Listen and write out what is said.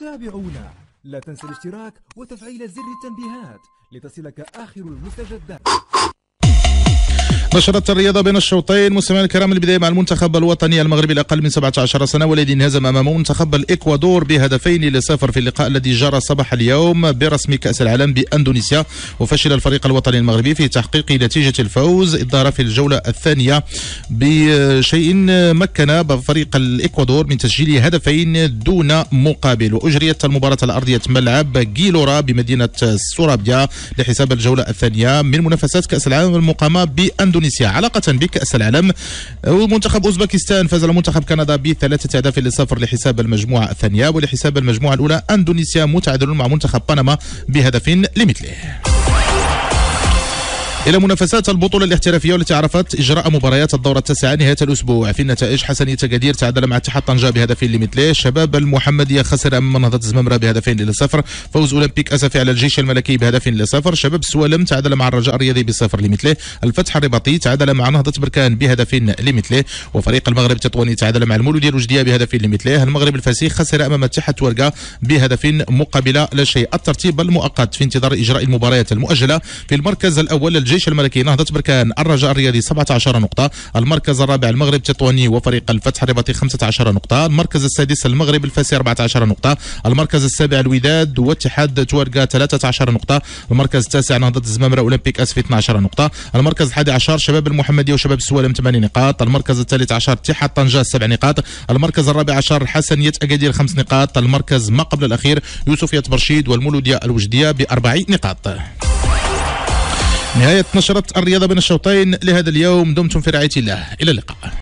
تابعونا. لا تنسى الاشتراك وتفعيل زر التنبيهات لتصلك آخر المستجدات. نشرت الرياضة بين الشوطين. مستمعينا الكرام البداية مع المنتخب الوطني المغربي الأقل من 17 سنة والذي انهزم أمام منتخب الإكوادور بهدفين لصفر في اللقاء الذي جرى صباح اليوم برسم كأس العالم بأندونيسيا. وفشل الفريق الوطني المغربي في تحقيق نتيجة الفوز. الظاهرة في الجولة الثانية بشيء مكن فريق الإكوادور من تسجيل هدفين دون مقابل. وأجريت المباراة على أرضية ملعب جيلورا بمدينة سورابيا لحساب الجولة الثانية من منافسات كأس العالم المقامة بأندونيسيا. اندونيسيا علاقه بكاس العالم ومنتخب أوزبكستان فاز على منتخب كندا بثلاثة أهداف لصفر لحساب المجموعة الثانية ولحساب المجموعة الأولى أندونيسيا متعادل مع منتخب بنما بهدف لمثله. إلى منافسات البطولة الاحترافية والتي عرفت إجراء مباريات الدورة التاسعة نهاية الأسبوع. في النتائج حسنية تقدير تعادل مع اتحاد طنجة بهدفين لمثله. شباب المحمدية خسر أمام نهضة الزمامرة بهدفين لصفر. فوز أولمبيك أسفي على الجيش الملكي بهدف لصفر. شباب سوالم تعادل مع الرجاء الرياضي بصفر لمثله. الفتح الرباطي تعادل مع نهضة بركان بهدف لمثله. وفريق المغرب التطواني تعادل مع المولودية الوجدية بهدف لمثله. المغرب الفسيخ خسر أمام اتحاد ورقة بهدف مقابل لا شيء. الترتيب المؤقت في انتظار إجراء المباريات المؤجلة في المركز الأول الجيش الملكي نهضة بركان الرجاء الرياضي 17 نقطة المركز الرابع المغرب تطواني وفريق الفتح الرباطي 15 نقطة المركز السادس المغرب الفاسي 14 نقطة المركز السابع الوداد واتحاد توارقة 13 نقطة المركز التاسع نهضة الزمامرة أولمبيك أسفي 12 نقطة المركز الحادي عشر شباب المحمدية وشباب السوالم 8 نقاط المركز الثالث عشر اتحاد طنجة 7 نقاط المركز الرابع عشر حسنية أكادير 5 نقاط المركز ما قبل الأخير يوسفية برشيد والمولودية الوجدية بأربع نقاط. نهاية نشرة الرياضة بين الشوطين لهذا اليوم دمتم في رعاية الله. إلى اللقاء.